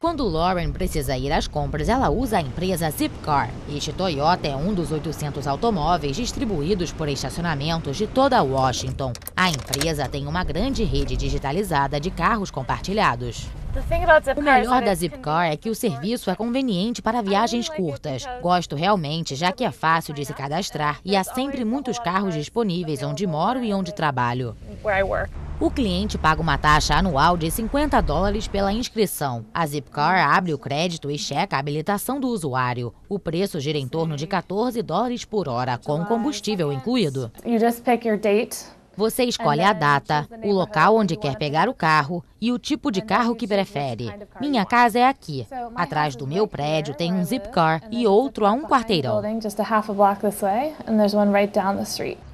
Quando Lauren precisa ir às compras, ela usa a empresa Zipcar. Este Toyota é um dos 800 automóveis distribuídos por estacionamentos de toda Washington. A empresa tem uma grande rede digitalizada de carros compartilhados. O melhor da Zipcar é que o serviço é conveniente para viagens curtas. Gosto realmente, já que é fácil de se cadastrar e há sempre muitos carros disponíveis onde moro e onde trabalho. O cliente paga uma taxa anual de 50 dólares pela inscrição. A Zipcar abre o crédito e checa a habilitação do usuário. O preço gira em torno de 14 dólares por hora, com combustível incluído. Você escolhe a data, o local onde quer pegar o carro e o tipo de carro que prefere. Minha casa é aqui. Atrás do meu prédio tem um Zipcar e outro a um quarteirão.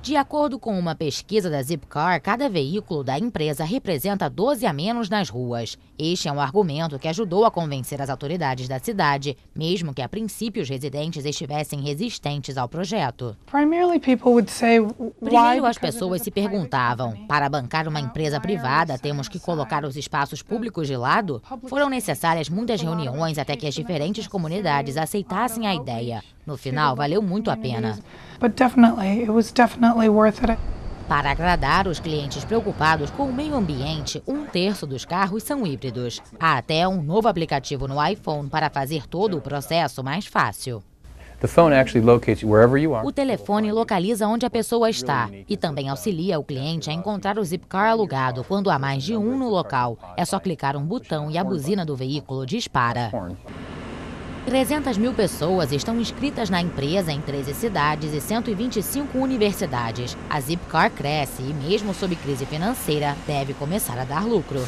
De acordo com uma pesquisa da Zipcar, cada veículo da empresa representa 12 a menos nas ruas. Este é um argumento que ajudou a convencer as autoridades da cidade, mesmo que a princípio os residentes estivessem resistentes ao projeto. Primeiro, as pessoas se perguntavam: para bancar uma empresa privada, temos que colocar os espaços públicos de lado? Foram necessárias muitas reuniões até que as diferentes comunidades aceitassem a ideia. No final, valeu muito a pena. Para agradar os clientes preocupados com o meio ambiente, um terço dos carros são híbridos. Há até um novo aplicativo no iPhone para fazer todo o processo mais fácil. O telefone localiza onde a pessoa está e também auxilia o cliente a encontrar o Zipcar alugado quando há mais de um no local. É só clicar um botão e a buzina do veículo dispara. 300 mil pessoas estão inscritas na empresa em 13 cidades e 125 universidades. A Zipcar cresce e, mesmo sob crise financeira, deve começar a dar lucro.